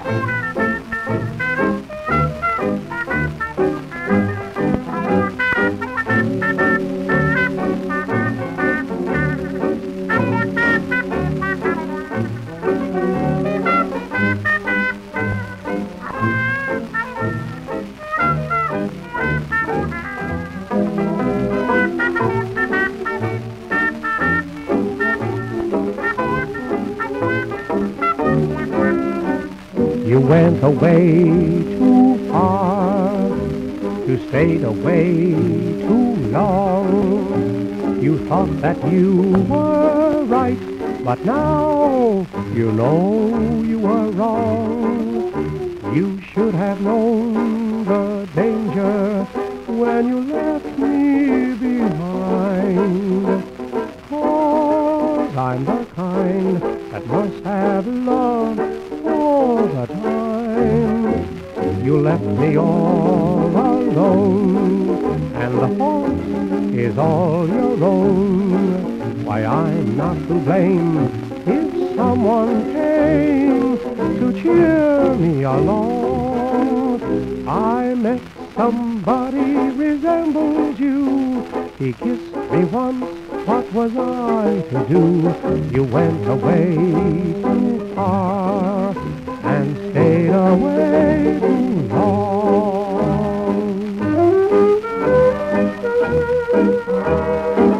Bye. Went away too far. You stayed away too long. You thought that you were right, but now you know you were wrong. You should have known the danger when you left me behind. Cause I'm the kind that must have love all the time. You left me all alone, and the fault is all your own. Why, I'm not to blame if someone came to cheer me along. I met somebody resembles you. He kissed me once, what was I to do? You went away too far. Música